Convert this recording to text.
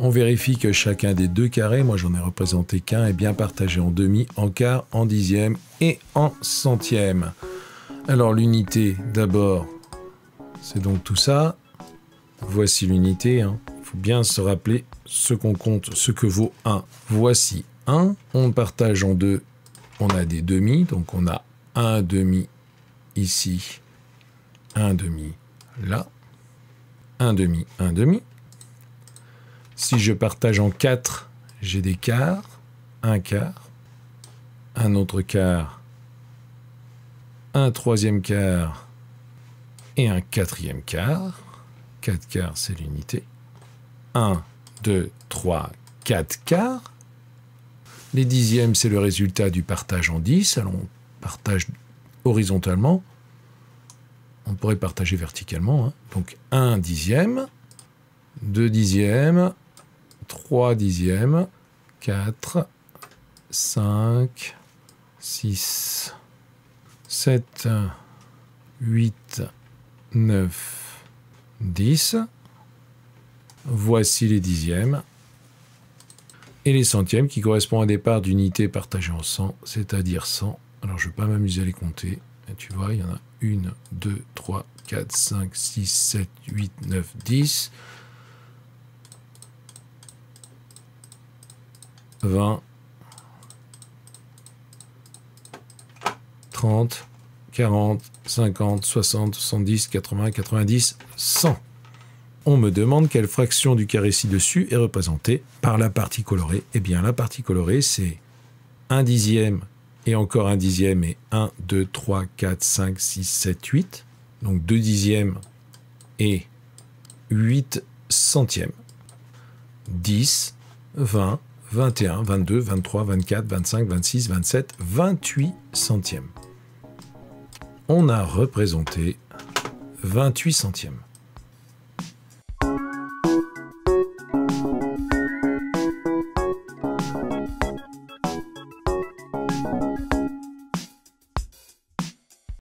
On vérifie que chacun des deux carrés, moi j'en ai représenté qu'un, est bien partagé en demi, en quart, en dixième et en centième. Alors l'unité d'abord, c'est donc tout ça. Voici l'unité. Hein. Il faut bien se rappeler ce qu'on compte, ce que vaut 1. Voici 1. On partage en deux. On a des demi. Donc on a un demi ici, un demi là, un demi, un demi. Si je partage en 4, j'ai des quarts, un quart, un autre quart, un troisième quart et un quatrième quart. 4 quarts, c'est l'unité. 1, 2, 3, 4 quarts. Les dixièmes, c'est le résultat du partage en 10. Alors on partage horizontalement. On pourrait partager verticalement. Hein. Donc 1 dixième, 2 dixièmes, 3 dixièmes, 4, 5, 6, 7, 8, 9, 10. Voici les dixièmes. Et les centièmes qui correspondent à des parts d'unités partagées en 100, c'est-à-dire 100. Alors je ne vais pas m'amuser à les compter. tu vois, il y en a 1, 2, 3, 4, 5, 6, 7, 8, 9, 10. 20, 30, 40, 50, 60, 70, 80, 90, 100. On me demande quelle fraction du carré ci-dessus est représentée par la partie colorée. Eh bien, la partie colorée, c'est 1 dixième et encore un dixième et 1, 2, 3, 4, 5, 6, 7, 8. Donc 2 dixièmes et 8 centièmes. 10, 20, 21, 22, 23, 24, 25, 26, 27, 28 centièmes. On a représenté 28 centièmes.